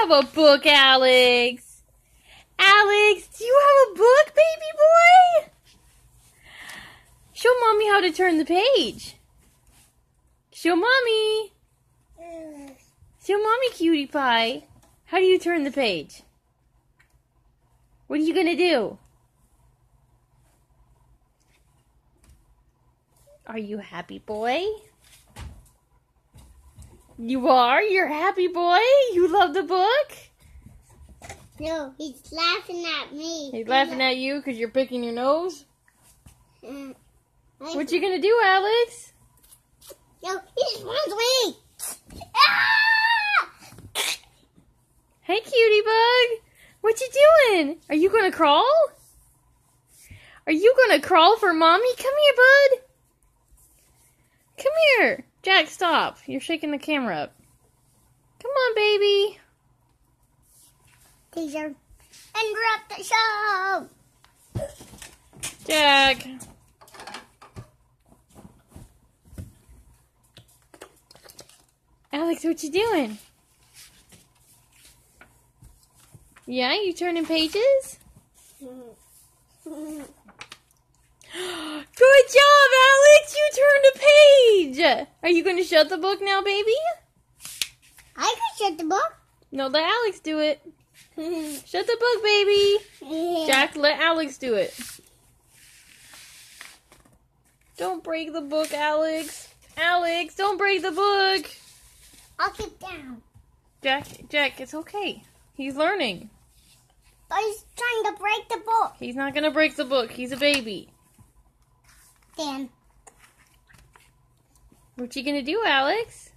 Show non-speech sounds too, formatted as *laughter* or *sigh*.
have a book, Alex? Alex, do you have a book, baby boy? Show mommy how to turn the page. Show mommy. Mm. Show mommy, cutie pie. How do you turn the page? What are you gonna do? Are you happy, boy? You are? You're happy, boy? You love the book? No, he's laughing at me. He's laughing at you because you're picking your nose? Mm. What you gonna do, Alex? No, he just runs away. Ah! Hey, cutie bug. What you doing? Are you gonna crawl? Are you gonna crawl for mommy? Come here, bud. Come here. Jack, stop. You're shaking the camera up. Come on, baby. Teaser, interrupt the show. Jack. Alex, what you doing? Yeah, you turning pages? *laughs* Good job, Alex! You turned a Are you going to shut the book now, baby? I can shut the book. No, let Alex do it. *laughs* Shut the book, baby! Jack, let Alex do it. Don't break the book, Alex. Alex, don't break the book. I'll get down. Jack, Jack, it's okay. He's learning. But he's trying to break the book. He's not gonna break the book. He's a baby. Dan. What you gonna do, Alex?